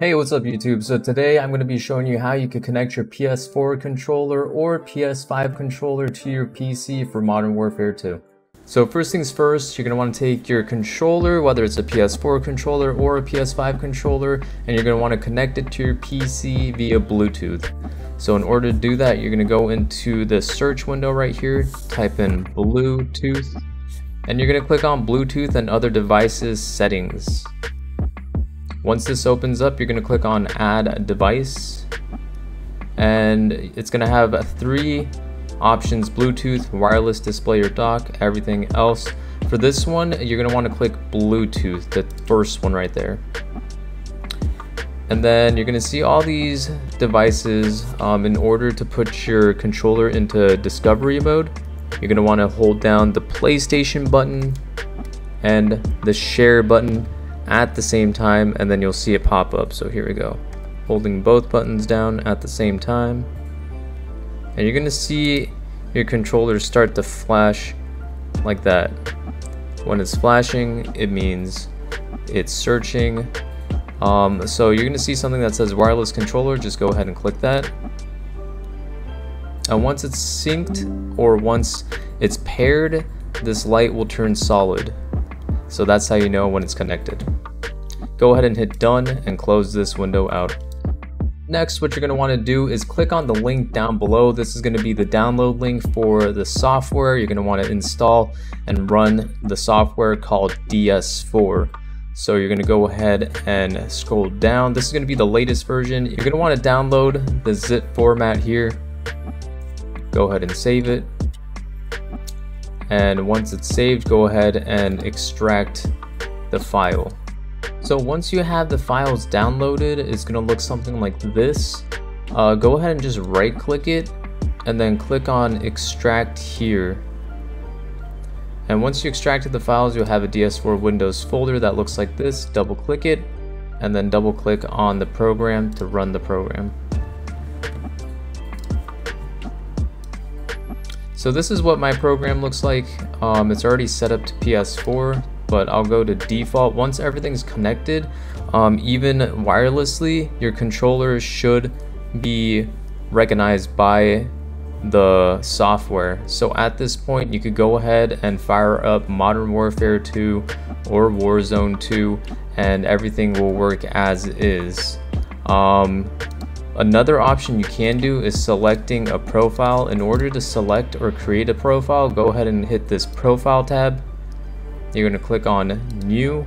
Hey, what's up YouTube? So today I'm going to be showing you how you can connect your PS4 controller or PS5 controller to your PC for Modern Warfare 2. So first things first, you're going to want to take your controller, whether it's a PS4 controller or a PS5 controller, and you're going to want to connect it to your PC via Bluetooth. So in order to do that, you're going to go into the search window right here, type in Bluetooth, and you're going to click on Bluetooth and other devices settings. Once this opens up, you're to click on add a device and it's to have three options Bluetooth, wireless display or dock, everything else. For this one, you're want to click Bluetooth, the first one right there. And then you're to see all these devices um, in order to put your controller into discovery mode. You're want to hold down the PlayStation button and the share button at the same time and then you'll see it pop up. So here we go. Holding both buttons down at the same time. And you're gonna see your controller start to flash like that. When it's flashing, it means it's searching. Um, so you're gonna see something that says wireless controller, just go ahead and click that. And once it's synced or once it's paired, this light will turn solid. So that's how you know when it's connected. Go ahead and hit done and close this window out. Next, what you're going to want to do is click on the link down below. This is going to be the download link for the software. You're going to want to install and run the software called DS4. So you're going to go ahead and scroll down. This is going to be the latest version. You're going to want to download the zip format here. Go ahead and save it. And once it's saved, go ahead and extract the file. So once you have the files downloaded, it's gonna look something like this. Uh, go ahead and just right click it and then click on extract here. And once you extracted the files, you'll have a DS4 Windows folder that looks like this. Double click it and then double click on the program to run the program. So this is what my program looks like. Um, it's already set up to PS4 but I'll go to default. Once everything's connected, um, even wirelessly, your controller should be recognized by the software. So at this point, you could go ahead and fire up Modern Warfare 2 or Warzone 2 and everything will work as is. Um, another option you can do is selecting a profile. In order to select or create a profile, go ahead and hit this profile tab you're going to click on new.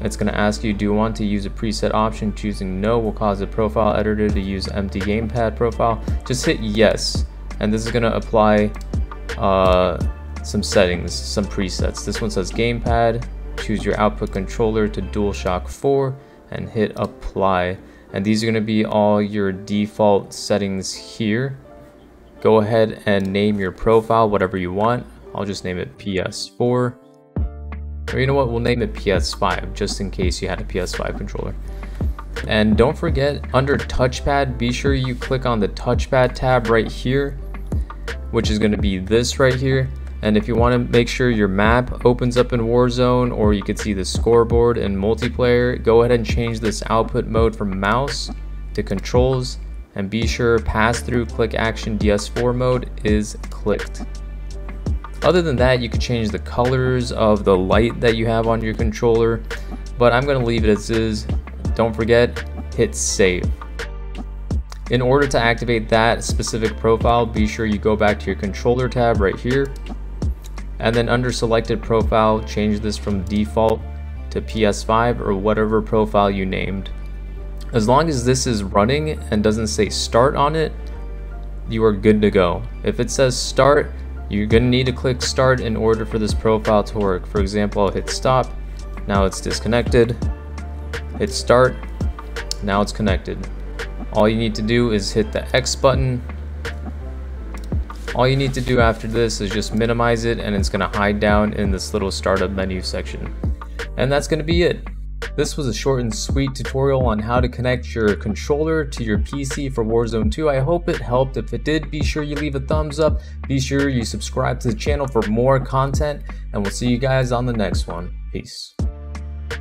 It's going to ask you, do you want to use a preset option? Choosing no will cause the profile editor to use empty gamepad profile. Just hit yes. And this is going to apply uh, some settings, some presets. This one says gamepad. Choose your output controller to DualShock 4 and hit apply. And these are going to be all your default settings here. Go ahead and name your profile whatever you want. I'll just name it PS4. Or you know what, we'll name it PS5 just in case you had a PS5 controller. And don't forget, under touchpad, be sure you click on the touchpad tab right here, which is gonna be this right here. And if you wanna make sure your map opens up in Warzone or you can see the scoreboard in multiplayer, go ahead and change this output mode from mouse to controls and be sure pass through click action DS4 mode is clicked. Other than that, you could change the colors of the light that you have on your controller, but I'm gonna leave it as is. Don't forget, hit save. In order to activate that specific profile, be sure you go back to your controller tab right here, and then under selected profile, change this from default to PS5 or whatever profile you named. As long as this is running and doesn't say start on it, you are good to go. If it says start, you're going to need to click start in order for this profile to work. For example, I'll hit stop. Now it's disconnected. Hit start. Now it's connected. All you need to do is hit the X button. All you need to do after this is just minimize it and it's going to hide down in this little startup menu section. And that's going to be it. This was a short and sweet tutorial on how to connect your controller to your PC for Warzone 2. I hope it helped. If it did, be sure you leave a thumbs up. Be sure you subscribe to the channel for more content, and we'll see you guys on the next one. Peace.